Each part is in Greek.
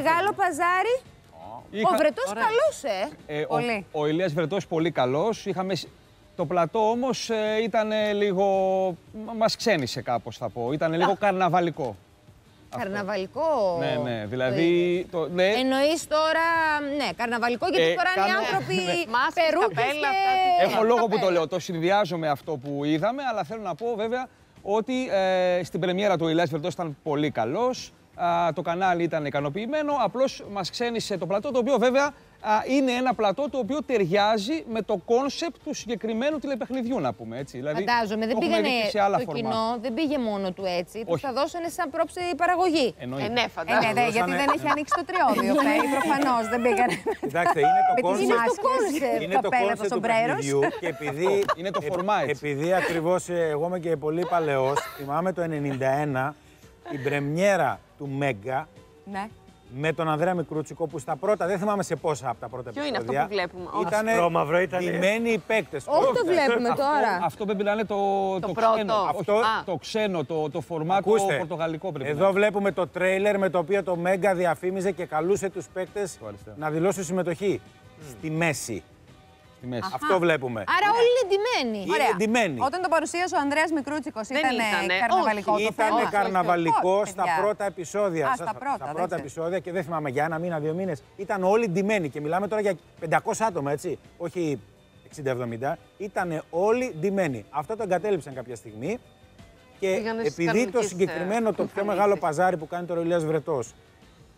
Μεγάλο παζάρι. Είχα- Ο Βρετός καλός, ε. Ε, Πολύ. Ο, ο Ηλίας Βρετός πολύ καλός. Είχαμε... σ- Το πλατό όμως ε, ήταν ε, λίγο... μα- Μας ξένησε κάπως θα πω. Ήταν λίγο καρναβαλικό. Καρναβαλικό. Ναι, ναι. Δηλαδή... Το, ναι, Εννοείς τώρα, ναι, καρναβαλικό, γιατί Ε, τώρα είναι κάνω- άνθρωποι Μάσκες, περούκες καπέλα, και... αυτά, Έχω λόγο που το καπέλα. λέω. Το συνδυάζω με αυτό που είδαμε, αλλά θέλω να πω βέβαια ότι ε, στην πρεμιέρα του Ηλίας Βρετός ήταν πολύ καλός. Α, το κανάλι ήταν ικανοποιημένο. Απλώς μας ξένισε το πλατό, το οποίο βέβαια α, είναι ένα πλατό το οποίο ταιριάζει με το concept του συγκεκριμένου τηλεπαιχνιδιού, να πούμε έτσι. Δηλαδή, Φαντάζομαι, δεν το έχουμε πήγαινε δει και σε άλλα το format. κοινό, δεν πήγε μόνο του έτσι. Τους Όχι. θα δώσανε σαν πρόψη παραγωγή. Εννοείται. Ε, ναι, Ε, ναι, φαντάζομαι. δε, γιατί δεν έχει ανοίξει το τριώδιο, Φέη, προφανώς δεν πήγανε. Κοιτάξτε, είναι το Με τις concept. μάσκες, Είναι το καπέλα, κόνσεπτ το του σομπρέρος. παιχνιδιού και επειδή, Είναι το επ- format έτσι. επειδή ακριβώς ε, εγώ είμαι και πολύ παλαιός, θυμάμαι το 91, την πρεμιέρα του Μέγκα Ναι. με τον Ανδρέα Μικρούτσικο που στα πρώτα, δεν θυμάμαι σε πόσα από τα πρώτα Ποιο είναι αυτό επεισόδια, που βλέπουμε; Ω, Ήταν ασπρόμαυρο ήτανε. ντυμένοι οι παίκτες. Όχι το βλέπουμε Αυτό, τώρα. αυτό πρέπει να είναι το, Το ξένο. πρώτο. Όχι, Αυτό- Α. το ξένο, το, το φορμάτο Ακούστε, πορτογαλικό πρέπει να εδώ είναι. βλέπουμε το τρέιλερ με το οποίο το Μέγκα διαφήμιζε και καλούσε τους παίκτες Το αριστερό. να δηλώσουν συμμετοχή. Στη μέση. Στη μέση. Αυτό βλέπουμε. Άρα όλοι είναι ντυμένοι. Είναι Ωραία. ντυμένοι. Όταν το παρουσίασε ο Ανδρέας Μικρούτσικος, Δεν ήταν ήτανε. καρναβαλικός Όχι, το Ήταν θέμα. όχι, όχι. καρναβαλικός Όχι, στα παιδιά. πρώτα επεισόδια. Α, Σας- στα πρώτα, δεν πρώτα ξέρω. επεισόδια και δεν θυμάμαι για ένα μήνα, δύο μήνες. Ήταν όλοι ντυμένοι και μιλάμε τώρα για 500 άτομα, έτσι. Όχι 60-70. Ήταν όλοι ντυμένοι. Αυτό το εγκατέλειψαν κάποια στιγμή. Και Πήγανε στις επειδή το κανονικές, συγκεκριμένο, ε, το πιο εμφανίσεις. μεγάλο παζάρι που κάνει τώρα ο Ηλίας Βρεττός,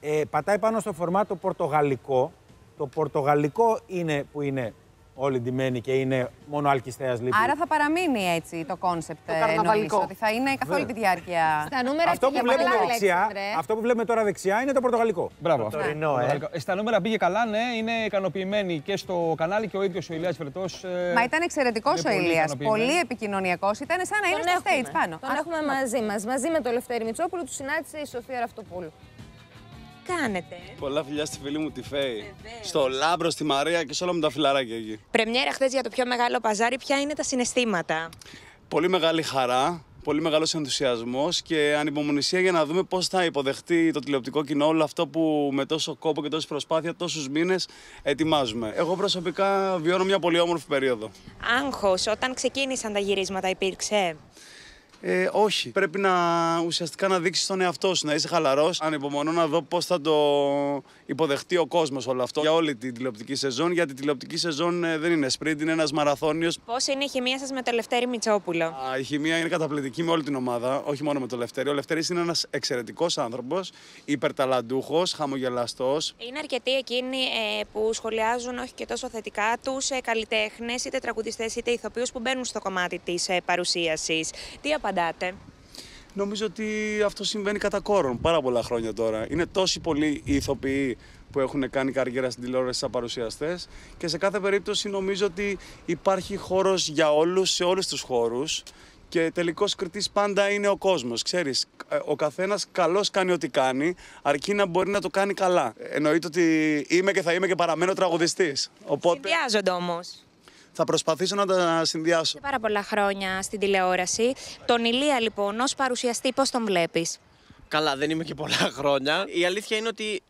ε, πατάει πάνω στο format το πορτογαλικό. Το πορτογαλικό είναι που είναι όλοι ντυμένοι και είναι μόνο αλκυστέας λείπει. Άρα θα παραμείνει έτσι το concept. Το ε, καρναβαλικό. νομίζω, Ότι θα είναι καθ' όλη τη διάρκεια. Στα νούμερα Αυτό που πήγε βλέπουμε πολλά δεξιά, λέξεις, ρε. αυτό που βλέπουμε τώρα δεξιά είναι το πορτογαλικό. Μπράβο. αυτό. τωρινό, ε. Πορτογαλικό. Ε, Στα νούμερα πήγε καλά, ναι. Είναι ικανοποιημένοι και στο κανάλι και ο ίδιος ο Ηλίας Βρεττός. ε, Μα ήταν εξαιρετικός είναι ο πολύ Ηλίας. ικανοποιημένοι. Πολύ επικοινωνιακός. Ήταν σαν να είναι Τον στο stage έχουμε. πάνω. Τον Α, έχουμε μαζί μας. Μαζί με τον Λευτέρη Μητσόπουλο του συνάντησε η Σοφία Ραυτοπούλου. Κάνετε; Πολλά φιλιά στη φίλη μου τη Φέη. Στο Λάμπρο, στη Μαρία και σε όλα μου τα φιλαράκια εκεί. Πρεμιέρα χθες για το πιο μεγάλο παζάρι, ποια είναι τα συναισθήματα; Πολύ μεγάλη χαρά, πολύ μεγάλος ενθουσιασμός και ανυπομονησία για να δούμε πώς θα υποδεχτεί το τηλεοπτικό κοινό όλο αυτό που με τόσο κόπο και τόση προσπάθεια τόσους μήνες ετοιμάζουμε. Εγώ προσωπικά βιώνω μια πολύ όμορφη περίοδο. Άγχος, όταν ξεκίνησαν τα γυρίσματα υπήρξε; Ε, όχι. Πρέπει να ουσιαστικά να δείξεις τον εαυτό σου, να είσαι χαλαρός. Ανυπομονώ να δω πώς θα το υποδεχτεί ο κόσμος όλο αυτό για όλη την τηλεοπτική σεζόν. Γιατί η τηλεοπτική σεζόν ε, δεν είναι sprint, είναι ένας μαραθώνιος. Πώς είναι η χημεία σας με το Λευτέρη Μητσόπουλο; Α, Η χημεία είναι καταπληκτική με όλη την ομάδα, όχι μόνο με τον Λευτέρη. Ο Λευτέρης είναι ένας εξαιρετικός άνθρωπος, υπερταλαντούχος, χαμογελαστός. Είναι αρκετοί εκείνοι ε, που σχολιάζουν όχι και τόσο θετικά τους ε, καλλιτέχνες, είτε τραγουδιστές είτε ηθοποιούς που μπαίνουν στο κομμάτι της ε, παρουσίασης. Τι απαντάτε. Νομίζω ότι αυτό συμβαίνει κατά κόρον πάρα πολλά χρόνια τώρα. Είναι τόσοι πολλοί οι ηθοποιοί που έχουν κάνει καριέρα στην τηλεόραση σαν παρουσιαστές και σε κάθε περίπτωση νομίζω ότι υπάρχει χώρος για όλους σε όλους τους χώρους. Και τελικός κριτής πάντα είναι ο κόσμος. Ξέρεις, ο καθένας καλώς κάνει ό,τι κάνει, αρκεί να μπορεί να το κάνει καλά. Εννοείται ότι είμαι και θα είμαι και παραμένω τραγουδιστής. Οπότε Συνδυάζονται όμως. Θα προσπαθήσω να τα συνδυάσω. Πάρα πολλά χρόνια στην τηλεόραση. Τον Ηλία λοιπόν ως παρουσιαστή πώς τον βλέπεις; Καλά, δεν είμαι και πολλά χρόνια. Η αλήθεια είναι ότι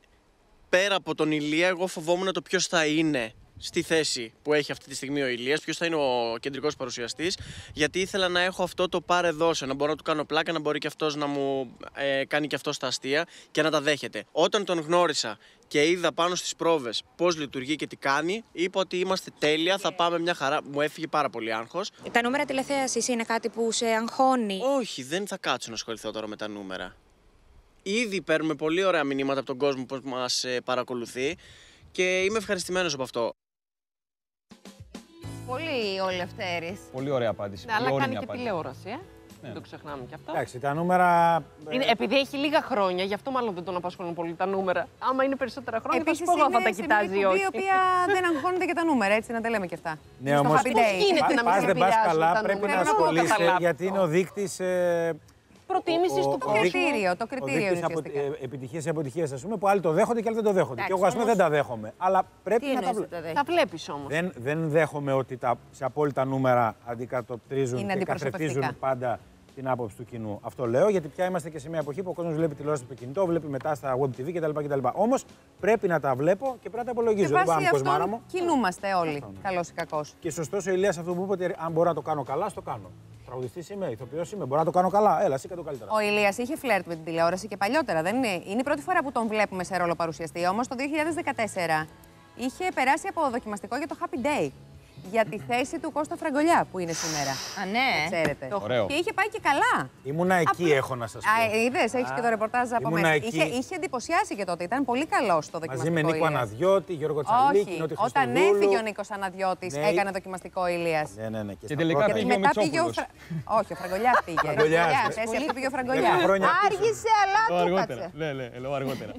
πέρα από τον Ηλία, εγώ φοβόμουν το ποιος θα είναι στη θέση που έχει αυτή τη στιγμή ο Ηλίας, ποιος θα είναι ο κεντρικός παρουσιαστής, γιατί ήθελα να έχω αυτό το πάρε δώσε, να μπορώ να του κάνω πλάκα, να μπορεί και αυτός να μου ε, κάνει και αυτός τα αστεία και να τα δέχεται. Όταν τον γνώρισα και είδα πάνω στις πρόβες πώς λειτουργεί και τι κάνει, είπα ότι είμαστε τέλεια, θα πάμε μια χαρά. Μου έφυγε πάρα πολύ άγχος. Τα νούμερα τηλεθέασης είναι κάτι που σε αγχώνει; Όχι, δεν θα κάτσω να ασχοληθώ τώρα με τα νούμερα. Ήδη παίρνουμε πολύ ωραία μηνύματα από τον κόσμο που μας ε, παρακολουθεί και είμαι ευχαριστημένος από αυτό. Πολύ ο Λευτέρης. Πολύ ωραία απάντηση. Ναι, πολύ αλλά όρημη κάνει και απάντηση. τηλεόραση, ε. Δεν το ξεχνάμε κι αυτό. Εντάξει, τα νούμερα. ε, Είναι, επειδή έχει λίγα χρόνια, γι' αυτό μάλλον δεν τον απασχολούν πολύ τα νούμερα. Άμα είναι περισσότερα χρόνια, θα σου Επίσης πω εγώ αν θα τα είναι σε μια κοιτάζει ή εκπομπή όχι. η οποία δεν αγχώνεται και τα νούμερα, έτσι να τα λέμε και αυτά. Ναι, Είναι στο όμως- Happy Πώς Day. γίνεται να μην Πας σε δεν πας επηρεάζουν καλά, τα πρέπει να νούμερα. Δεν μπορώ να το ασχολείσαι καταλάβω γιατί είναι αυτό. ο δείκτης. Ε, Προτίμησης του Το κόσμου. κριτήριο, το κριτήριο είναι ουσιαστικά. επιτυχίες ή αποτυχίες, ας πούμε, που άλλοι το δέχονται και άλλοι δεν το δέχονται. Εντάξει, και εγώ, ας πούμε, όμως- δεν τα δέχομαι. Αλλά πρέπει Τι να τα εννοείς βλέπω. ότι τα δέχεις; Τα βλέπεις όμως. Δεν, δεν δέχομαι ότι τα, σε απόλυτα νούμερα αντικατοπτρίζουν Είναι και καθρεφτίζουν αντιπροσωπευτικά. πάντα την άποψη του κοινού. Αυτό λέω γιατί πια είμαστε και σε μια εποχή που ο κόσμος βλέπει τηλεόραση από το κινητό, βλέπει μετά στα web TV κτλ. κτλ. Όμως πρέπει να τα βλέπω και πρέπει να τα Και απολογίζω. Δεν βάσει πάμε κοσμάρα αυτών μου. κινούμαστε όλοι, Αυτό είναι. καλός ή κακός. Και σωστός ο Ηλίας αυτό που είπε ότι αν μπορώ να το κάνω καλά, στο κάνω. Τραγουδιστής είμαι, ηθοποιός είμαι, μπορώ να το κάνω καλά. Έλα, εσύ και το καλύτερα. Ο Ηλίας είχε φλερτ με την τηλεόραση και παλιότερα, δεν είναι; Είναι η πρώτη φορά που τον βλέπουμε σε ρόλο παρουσιαστή. Όμως το 2014 είχε περάσει από δοκιμαστικό για το Happy Day. Για τη θέση του Κώστα Φραγκολιά που είναι σήμερα. Α, ναι. Ξέρετε. Ωραίο. Και είχε πάει και καλά. Ήμουνα εκεί, έχω να σας πω. Είδες, έχεις και το ρεπορτάζ από ήμουνα μέσα. εκεί. Είχε, είχε εντυπωσιάσει και τότε. Ήταν πολύ καλό στο δοκιμαστικό. Μαζί με Νίκο Ηλίας. Αναδιώτη, Γιώργο Τσαλίκη, Όχι, Νότι όταν Χριστοδούλου. έφυγε ο Νίκος Αναδιώτης, Ναι. έκανε δοκιμαστικό Ηλίας. Ναι, ναι, ναι. Και, Και στα τελικά πρώτα- πήγε Και ο μετά πήγε ο Μητσόπουλος. Φρα... Όχι, ο Φραγκολιά πήγε. Φραγκολιάς, ναι. Εσύ, αυτό πήγε ο Δέκα Φραγκολιά. χρόνια πίσω. Άργησε, αλλά Λέω το αργότερα. έπατσε. Ναι, ναι, λέω αργότερα.